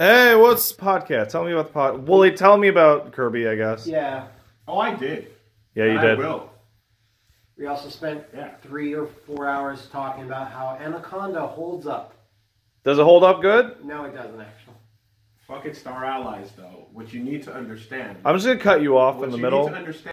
Hey, what's podcast? Tell me about the pod. Woolie, tell me about Kirby, I guess. Yeah. Oh, I did. Yeah, you And did. I will. We also spent Yeah. three or four hours talking about how Anaconda holds up. Does it hold up good? No, it doesn't actually. Fucking Star Allies, though. What you need to understand. I'm just gonna cut you off what in the you middle. need to understand